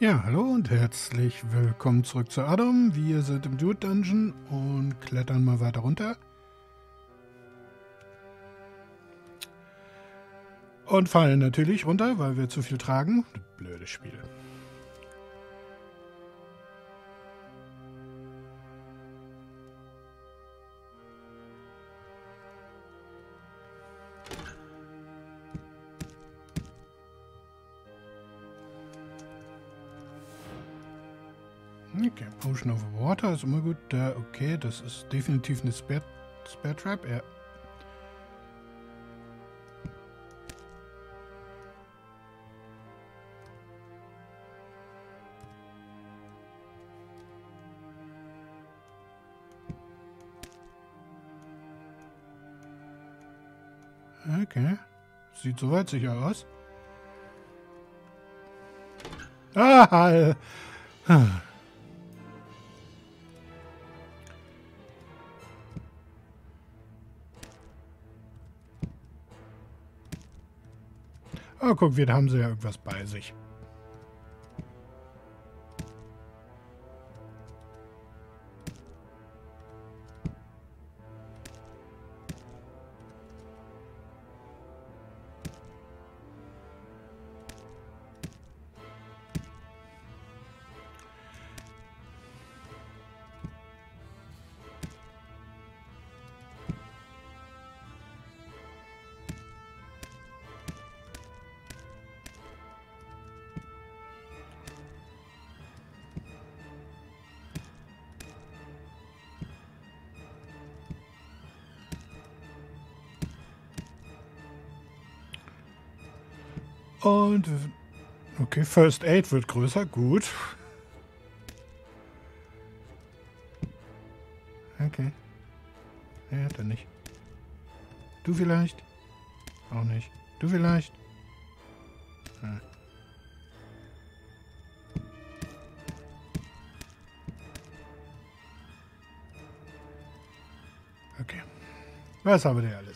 Ja, hallo und herzlich willkommen zurück zu Adam. Wir sind im Dude Dungeon und klettern mal weiter runter. Und fallen natürlich runter, weil wir zu viel tragen. Blödes Spiel. Potion of Water ist immer gut. Da, okay, das ist definitiv eine Spare, Spare Trap. Ja. Okay. Sieht soweit sicher aus. Ah. Oh, guck, wir haben sie ja irgendwas bei sich. Und okay, First Aid wird größer, gut. Okay. Ja, dann nicht. Du vielleicht? Auch nicht. Du vielleicht? Okay. Was haben wir denn alles?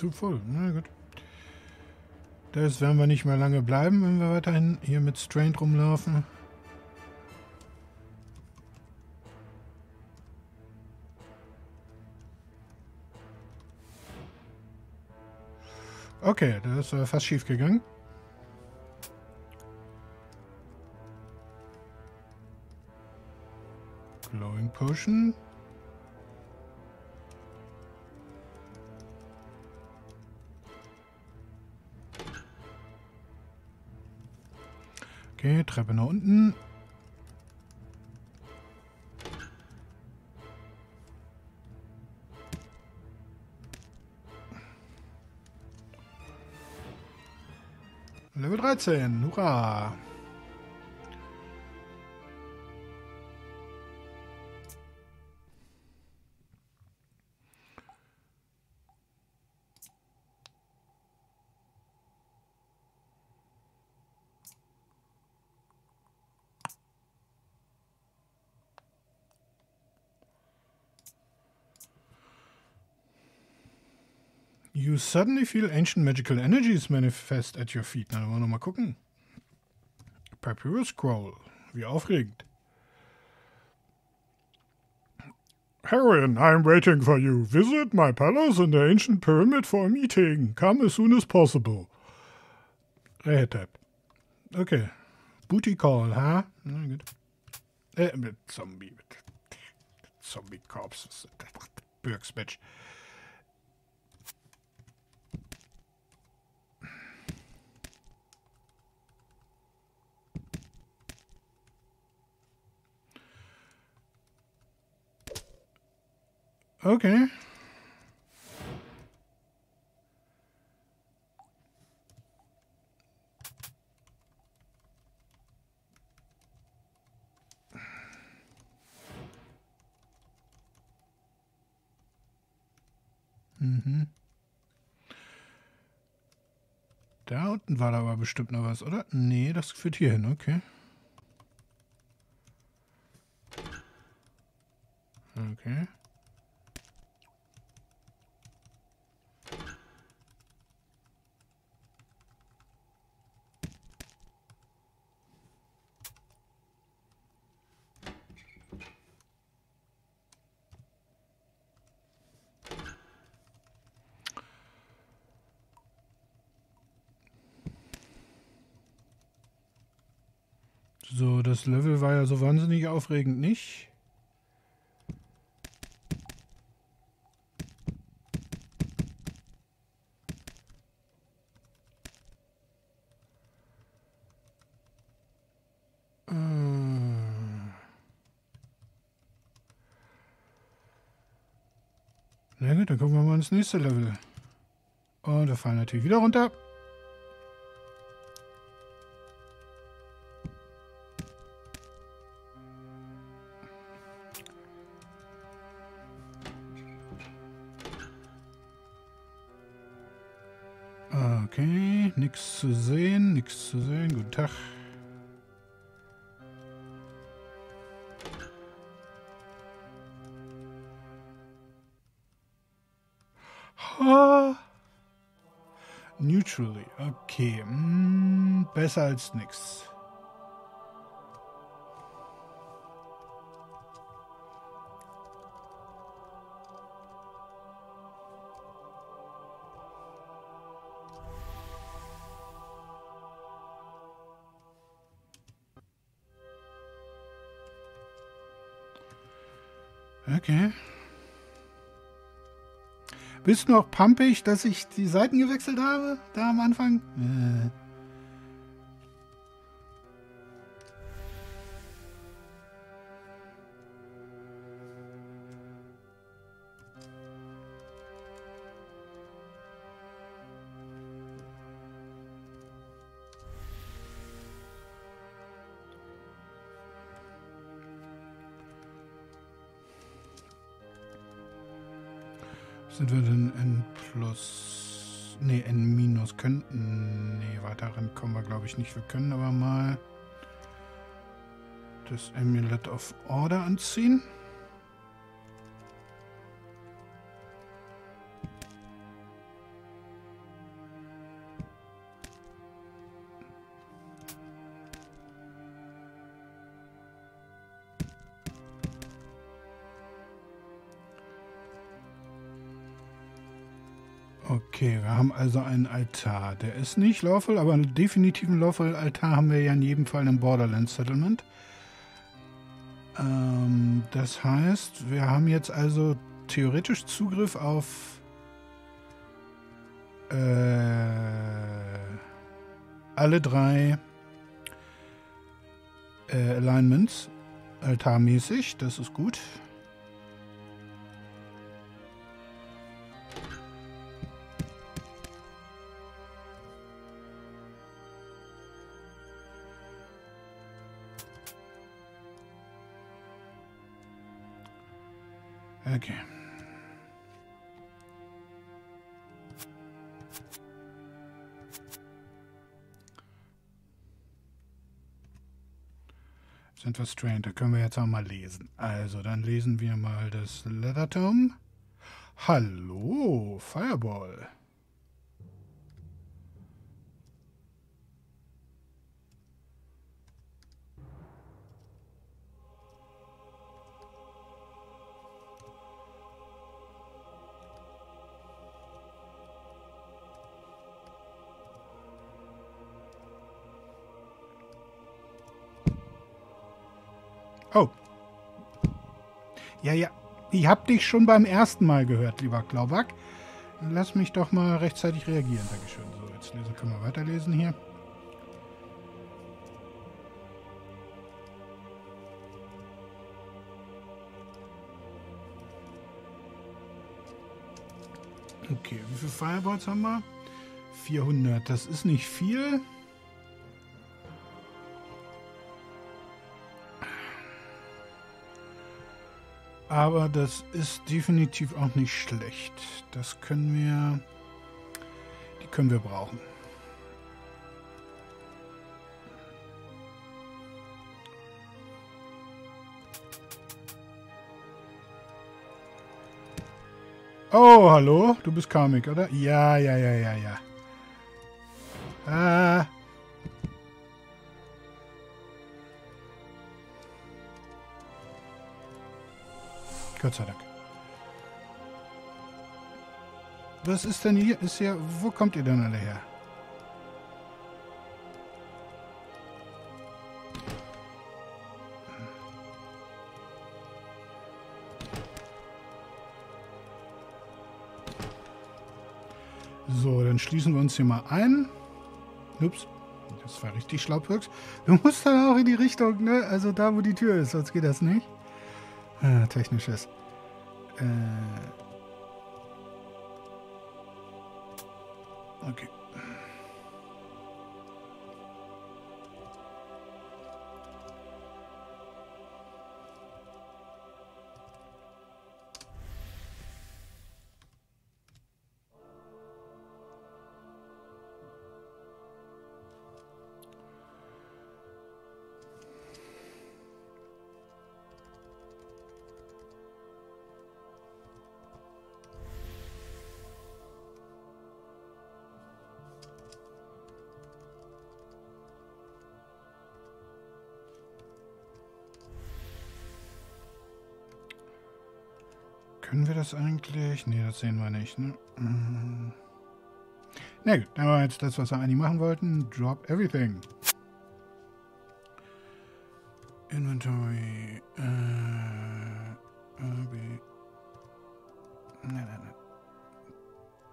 Zu voll, na gut. Das werden wir nicht mehr lange bleiben, wenn wir weiterhin hier mit Strained rumlaufen. Okay, das ist fast schief gegangen. Glowing Potion. Treppe nach unten. Level 13, hurra! Suddenly feel ancient magical energies manifest at your feet. Na, wollen wir noch mal gucken. Papyrus Scroll. Wie aufregend. Heroin, I'm waiting for you. Visit my palace in the ancient pyramid for a meeting. Come as soon as possible. Red Okay. Booty call, huh? Na gut. Äh, eh, mit Zombie. Mit Zombie Corps. Birksmatch. Okay. Mhm. Da unten war da aber bestimmt noch was, oder? Nee, das führt hier hin, okay. Okay. So, das Level war ja so wahnsinnig aufregend nicht. Äh. Na gut, dann gucken wir mal ins nächste Level. Und wir fallen natürlich wieder runter. Okay. Hm, besser als nichts. Okay. Bist du noch pumpig, dass ich die Seiten gewechselt habe? Da am Anfang? Äh. Kommen wir glaube ich nicht. Wir können aber mal das Amulet of Order anziehen. Haben also einen Altar. Der ist nicht lawful, aber einen definitiven lawful Altar haben wir ja in jedem Fall im Borderlands Settlement. Ähm, das heißt, wir haben jetzt also theoretisch Zugriff auf äh, alle drei äh, Alignments altarmäßig. Das ist gut. Okay. Sind wir strange, da können wir jetzt auch mal lesen. Also, dann lesen wir mal das Leathertome. Hallo, Fireball. Oh. Ja, ja. Ich hab dich schon beim ersten Mal gehört, lieber Klauback. Lass mich doch mal rechtzeitig reagieren. Dankeschön. So, jetzt lesen, können wir weiterlesen hier. Okay, wie viele Fireballs haben wir? 400. Das ist nicht viel. Aber das ist definitiv auch nicht schlecht. Das können wir... Die können wir brauchen. Oh, hallo? Du bist Karmic, oder? Ja, ja, ja, ja, ja. Gott sei Dank. Was ist denn hier? Ist hier. Wo kommt ihr denn alle her? So, dann schließen wir uns hier mal ein. Ups. Das war richtig schlau, Pirks. Du musst dann auch in die Richtung, ne? Also da, wo die Tür ist, sonst geht das nicht. Ah, technisches. Äh. Okay. Das eigentlich? Ne, das sehen wir nicht, ne? Mhm. Na gut, dann war jetzt das, was wir eigentlich machen wollten. Drop everything. Inventory. Äh, B. Nein, nein, nein.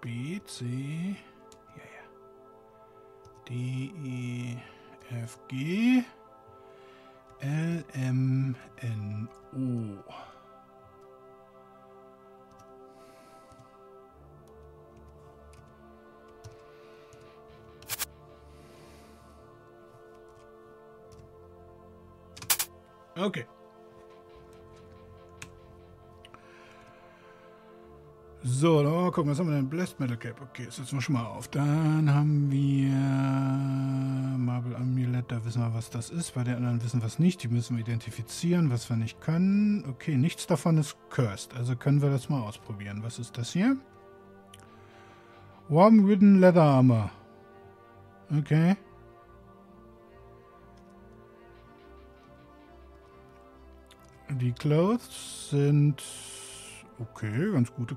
B, C. Ja, ja. D, E, F, G. L, M, N, O. Okay. So, dann mal gucken, was haben wir denn? Blessed Metal Cap. Okay, das setzen wir schon mal auf. Dann haben wir Marble Amulett, da wissen wir, was das ist. Bei den anderen wissen wir es nicht. Die müssen wir identifizieren, was wir nicht können. Okay, nichts davon ist cursed. Also können wir das mal ausprobieren. Was ist das hier? Warm Wooden Leather Armor. Okay. Die Clothes sind okay, ganz gute.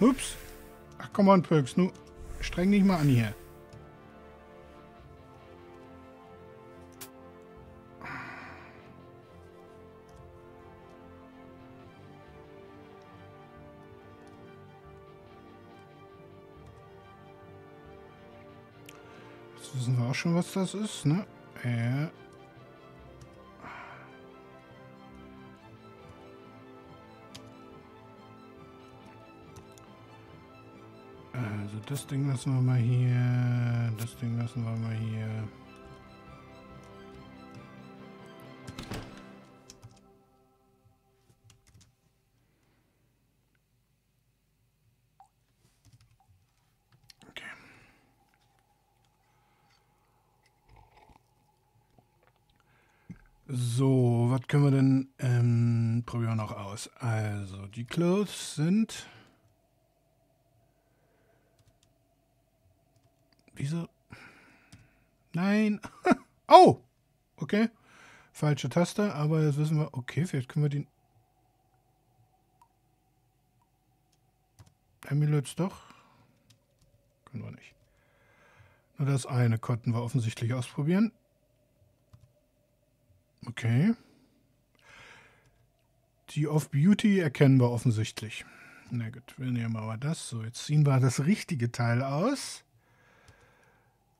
Ups. Ach, komm on, Pöks. Nu, streng dich mal an hier. Jetzt wissen wir auch schon, was das ist, ne? Ja. Das Ding lassen wir mal hier. Das Ding lassen wir mal hier. So, was können wir denn ähm, probieren wir noch aus? Also, die Clothes sind Wieso? Nein. oh! Okay. Falsche Taste, aber jetzt wissen wir, okay, vielleicht können wir den Amulets doch. Können wir nicht. Nur das eine konnten wir offensichtlich ausprobieren. Okay. Die of Beauty erkennen wir offensichtlich. Na gut, wir nehmen aber das. So, jetzt ziehen wir das richtige Teil aus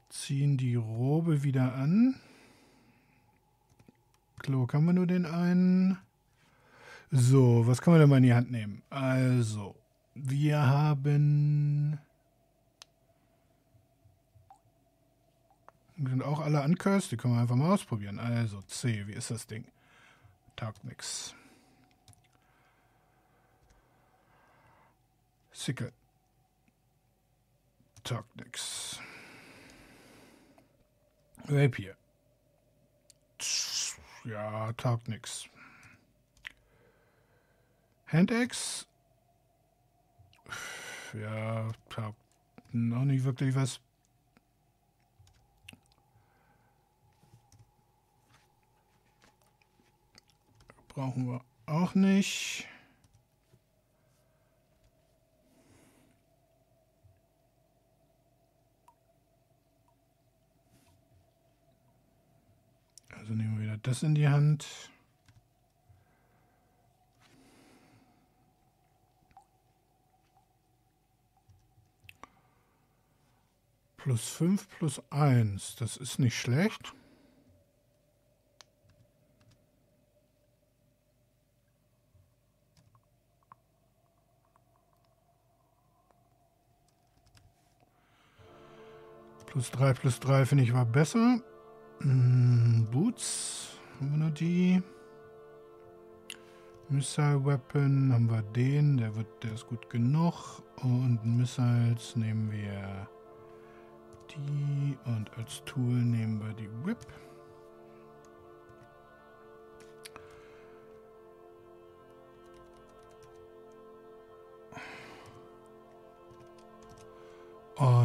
ziehen die Robe wieder an. Klo, kann man nur den einen? So, was kann man denn mal in die Hand nehmen? Also, wir haben Die sind auch alle uncursed, die können wir einfach mal ausprobieren. Also C, wie ist das Ding? Taugt nix. Sickle. Taugt nix. Rapier. Ja, taugt nix. Handaxe. Ja, taugt noch nicht wirklich was. Brauchen wir auch nicht. Wieder das in die Hand. Plus 5 plus 1, das ist nicht schlecht. Plus 3 plus 3 finde ich war besser. Hm, Boots. Haben wir noch die? Missile Weapon haben wir den. Der, wird, der ist gut genug. Und Missiles nehmen wir die. Und als Tool nehmen wir die Whip.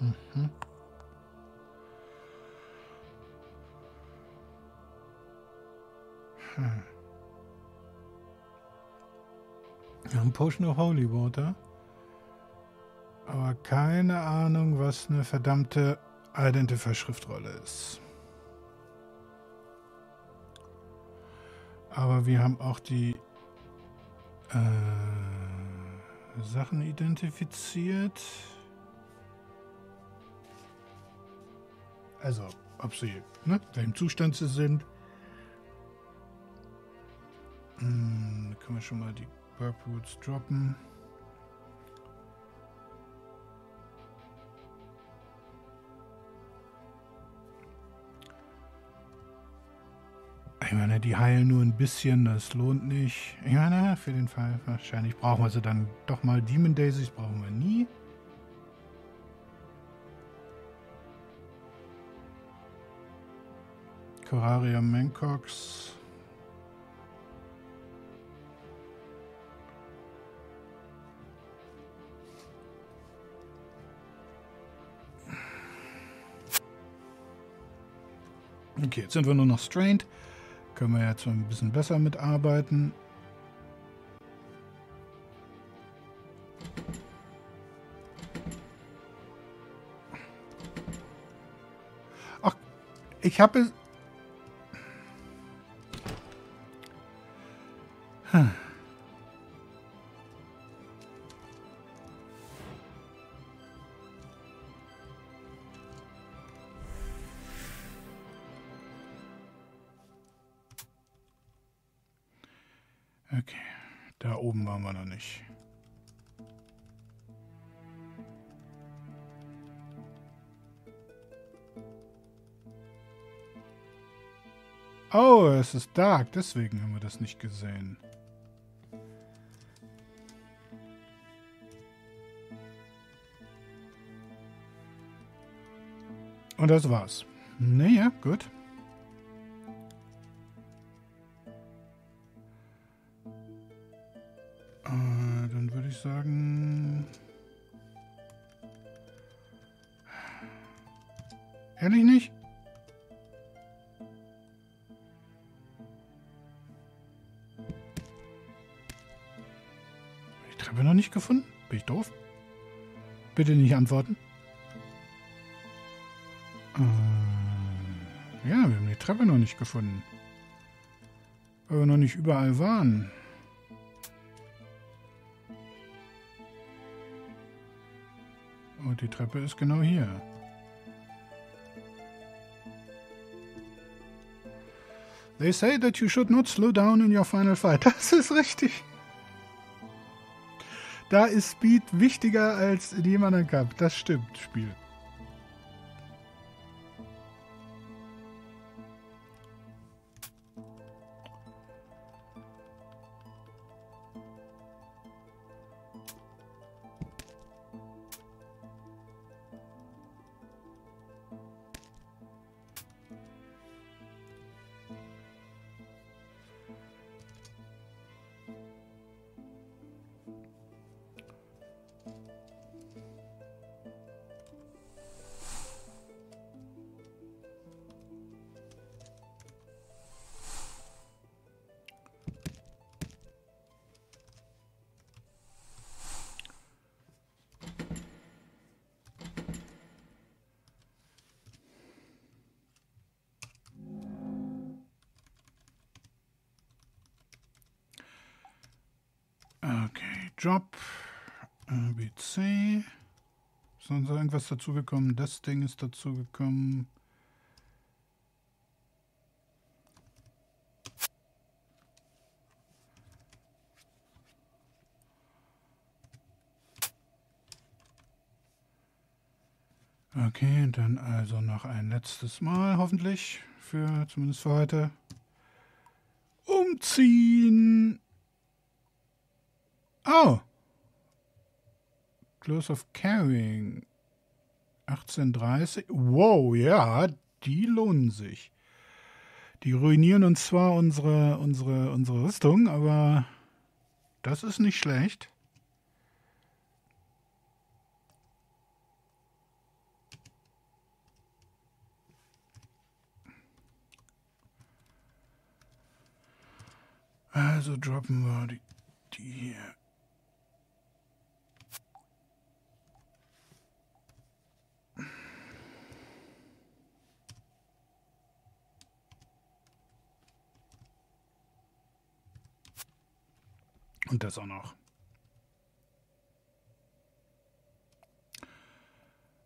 Mhm. Hm. Wir haben Potion of Holy Water. Aber keine Ahnung, was eine verdammte Identifier-Schriftrolle ist. Aber wir haben auch die äh, Sachen identifiziert. Also, ob sie, ne, welchem Zustand sie sind. Hm, können wir schon mal die Burproots droppen. Ich meine, die heilen nur ein bisschen, das lohnt nicht. Ich meine, für den Fall, wahrscheinlich brauchen wir sie dann doch mal. Demon Daisies brauchen wir nie. Coraria Mancox. Okay, jetzt sind wir nur noch strained. Können wir jetzt ein bisschen besser mitarbeiten. Ach, ich habe Okay, da oben waren wir noch nicht. Oh, es ist dark, deswegen haben wir das nicht gesehen. Und das war's. Naja, gut. Die Treppe noch nicht gefunden? Bin ich doof? Bitte nicht antworten. Äh, Ja, wir haben die Treppe noch nicht gefunden. Weil wir noch nicht überall waren. Und die Treppe ist genau hier. They say that you should not slow down in your final fight. Das ist richtig. Da ist Speed wichtiger als in jedem anderen Cup. Das stimmt, Spiel. Job, ABC. Ist sonst irgendwas dazugekommen? Das Ding ist dazugekommen. Okay, dann also noch ein letztes Mal hoffentlich, für zumindest für heute. Umziehen. Oh. Close of Carrying. 1830. Wow, ja, die lohnen sich. Die ruinieren uns zwar unsere, unsere, unsere Rüstung, aber das ist nicht schlecht. Also droppen wir die, die hier. Und das auch noch.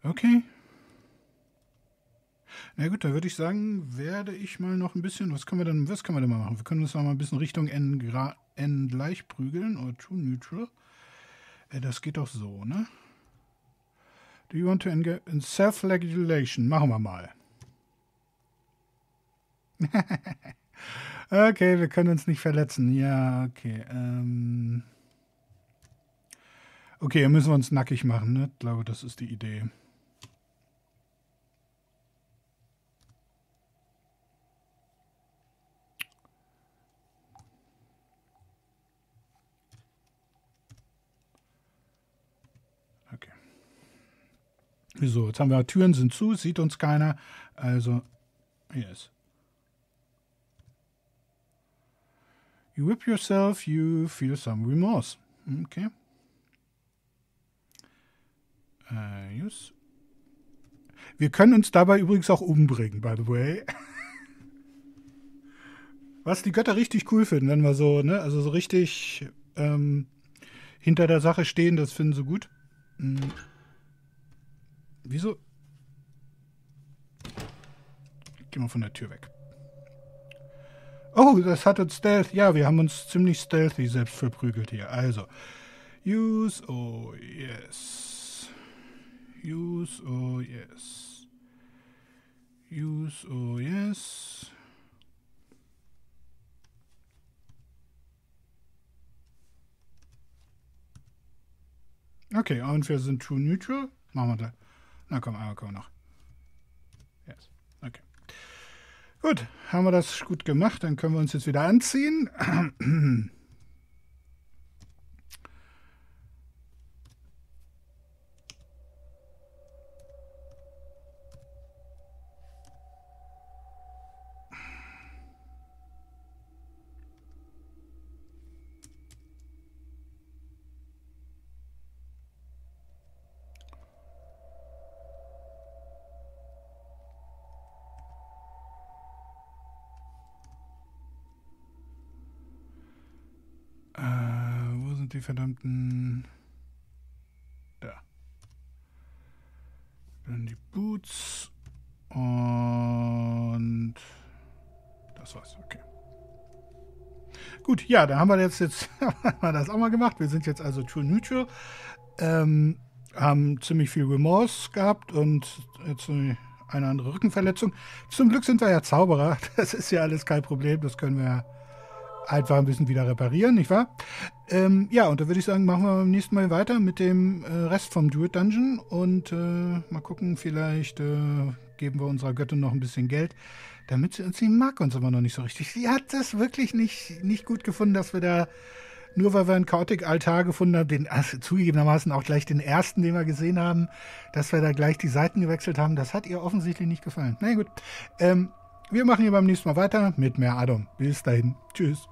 Okay. Na gut, da würde ich sagen, werde ich mal noch ein bisschen, was können wir denn, was können wir denn mal machen? Wir können uns noch mal ein bisschen Richtung N, N gleich prügeln oder True Neutral. Äh, das geht doch so, ne? Do you want to engage in self-regulation? Machen wir mal. Okay, wir können uns nicht verletzen. Ja, okay. Ähm okay, müssen wir uns nackig machen. Ne? Ich glaube, das ist die Idee. Okay. So, jetzt haben wir Türen sind zu, sieht uns keiner. Also, yes. You whip yourself, you feel some remorse. Okay. Äh, yes. Wir können uns dabei übrigens auch umbringen, by the way. Was die Götter richtig cool finden, wenn wir so, ne, also so richtig ähm, hinter der Sache stehen, das finden sie gut. Hm. Wieso? Geh mal von der Tür weg. Oh, das hat uns Stealth. Ja, wir haben uns ziemlich stealthy selbst verprügelt hier. Also, use, oh yes. Use, oh yes. Use, oh yes. Okay, und wir sind true neutral. Machen wir da. Na komm, einmal kommen wir noch. Yes. Okay. Gut, haben wir das gut gemacht, dann können wir uns jetzt wieder anziehen. sind die verdammten... Da. Dann die Boots. Und... Das war's, okay. Gut, ja, da haben wir jetzt, jetzt das auch mal gemacht. Wir sind jetzt also True Neutral. Ähm, haben ziemlich viel Remorse gehabt und jetzt eine andere Rückenverletzung. Zum Glück sind wir ja Zauberer. Das ist ja alles kein Problem. Das können wir einfach ein bisschen wieder reparieren, nicht wahr? Ähm, ja, und da würde ich sagen, machen wir beim nächsten Mal weiter mit dem äh, Rest vom Druid Dungeon und äh, mal gucken, vielleicht äh, geben wir unserer Göttin noch ein bisschen Geld, damit sie uns, sie mag uns aber noch nicht so richtig. Sie hat das wirklich nicht, nicht gut gefunden, dass wir da nur weil wir einen Chaotic-Altar gefunden haben, den also zugegebenermaßen auch gleich den ersten, den wir gesehen haben, dass wir da gleich die Seiten gewechselt haben, das hat ihr offensichtlich nicht gefallen. Na gut. Ähm, wir machen hier beim nächsten Mal weiter mit mehr Adam. Bis dahin. Tschüss.